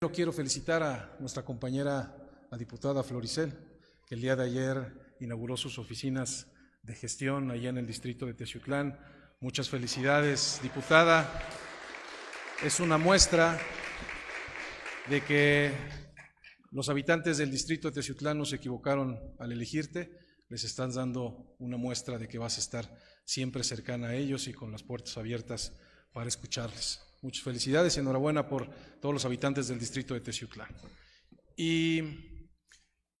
Yo quiero felicitar a nuestra compañera, la diputada Floricel, que el día de ayer inauguró sus oficinas de gestión allá en el distrito de Teciutlán. Muchas felicidades, diputada. Es una muestra de que los habitantes del distrito de Teciutlán no se equivocaron al elegirte. Les están dando una muestra de que vas a estar siempre cercana a ellos y con las puertas abiertas para escucharles. Muchas felicidades y enhorabuena por todos los habitantes del distrito de Teciutlán. Y